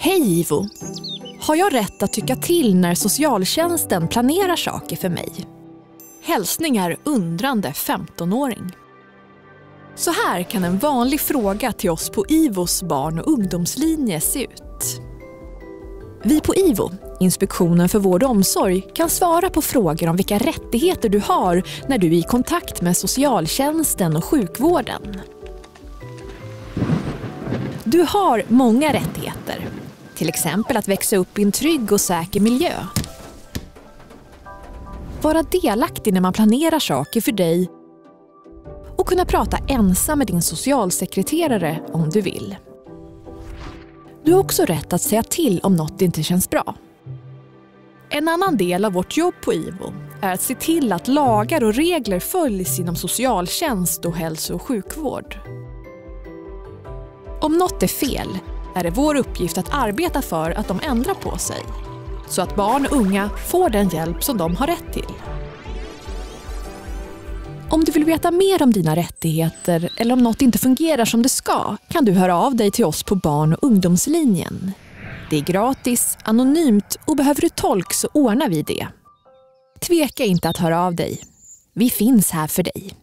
Hej Ivo! Har jag rätt att tycka till när socialtjänsten planerar saker för mig? Hälsningar undrande 15-åring. Så här kan en vanlig fråga till oss på IVOs barn och ungdomslinje se ut. Vi på IVO, Inspektionen för vård och omsorg, kan svara på frågor om vilka rättigheter du har när du är i kontakt med socialtjänsten och sjukvården. Du har många rättigheter. Till exempel att växa upp i en trygg och säker miljö. Vara delaktig när man planerar saker för dig och kunna prata ensam med din socialsekreterare om du vill. Du har också rätt att säga till om något inte känns bra. En annan del av vårt jobb på IVO är att se till att lagar och regler följs inom socialtjänst och hälso och sjukvård. Om något är fel är det vår uppgift att arbeta för att de ändrar på sig så att barn och unga får den hjälp som de har rätt till. Om du vill veta mer om dina rättigheter eller om något inte fungerar som det ska kan du höra av dig till oss på barn och ungdomslinjen. Det är gratis, anonymt och behöver du tolk så ordnar vi det. Tveka inte att höra av dig. Vi finns här för dig.